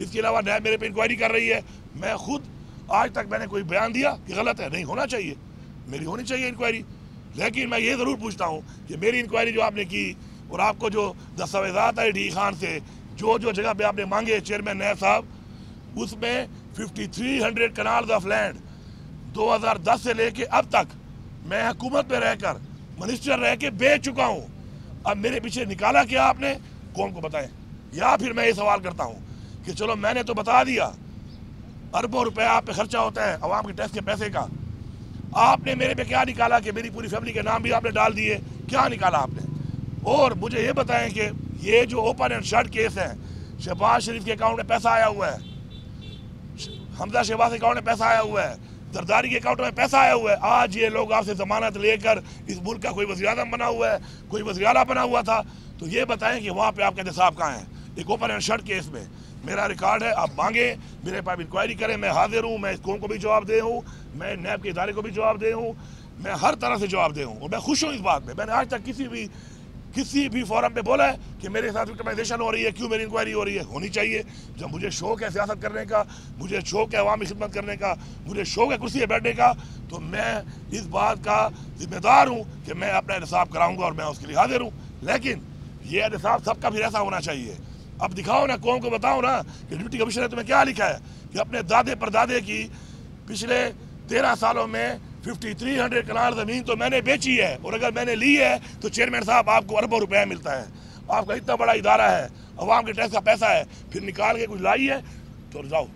इसके अलावा न्याय मेरे पे इंक्वायरी कर रही है। मैं खुद, आज तक मैंने कोई बयान दिया कि गलत है, नहीं होना चाहिए। मेरी होनी चाहिए इंक्वायरी लेकिन मैं ये ज़रूर पूछता हूँ कि मेरी इंक्वायरी जो आपने की और आपको जो दस्तावेजात है डी खान से जो जो जगह पे आपने मांगे चेयरमैन नैब साहब, उसमें 5300 कनाल ऑफ़ लैंड 2010 से लेके अब तक मैं हुकूमत में रहकर मिनिस्टर रह के बेच चुका हूँ। अब मेरे पीछे निकाला क्या आपने? कौन को बताएँ? या फिर मैं ये सवाल करता हूँ कि चलो मैंने तो बता दिया। अरबों रुपए आप पे खर्चा होता है, अवाम के टैक्स के पैसे का। आपने मेरे पे क्या निकाला कि मेरी पूरी फैमिली के नाम भी आपने डाल दिए? क्या निकाला आपने? और मुझे ये बताएँ कि ये जो ओपन एंड शर्ट केस है, शहबाज शरीफ के अकाउंट में पैसा आया हुआ है। हमजा शहबाज के अकाउंट में पैसा आया हुआ है। जरदारी के अकाउंट में पैसा आया हुआ है। आज ये लोग आपसे जमानत लेकर इस मुल्क का कोई वजी बना हुआ है, कोई वजी बना हुआ था। तो ये बताएँ कि वहाँ पे आपके इंतजाब कहाँ हैं? एक ओपन एंड शर्ट केस में। मेरा रिकॉर्ड है, आप मांगे, मेरे पास इंक्वायरी करें, मैं हाजिर हूँ, मैं इस को भी जवाब दे हूँ, मैं नैब के इदारे को भी जवाब दे हूँ, मैं हर तरह से जवाब दे हूँ, और मैं खुश हूँ इस बात में। मैंने आज तक किसी भी किसी भी फॉरम पे बोला है कि मेरे साथ विक्टमाइजेशन हो रही है, क्यों मेरी इंक्वायरी हो रही है? होनी चाहिए। जब मुझे शौक है सियासत करने का, मुझे शौक है अवामी खिदमत करने का, मुझे शौक है कुर्सी बैठने का तो मैं इस बात का जिम्मेदार हूँ कि मैं अपना इंसाफ कराऊँगा और मैं उसके लिए हाजिर हूँ। लेकिन ये इंसाफ सबका भी ऐसा होना चाहिए अब दिखाओ ना कौन को बताओ ना कि डिप्टी कमिश्नर ने तुम्हें क्या लिखा है कि अपने दादे परदादे की पिछले तेरह सालों में फिफ्टी थ्री हंड्रेड कनाल ज़मीन तो मैंने बेची है और अगर मैंने ली है तो चेयरमैन साहब आपको अरबों रुपया मिलता है। आपका इतना बड़ा इदारा है, अवाम के टैक्स का पैसा है, फिर निकाल के कुछ लाइए तो जाओ।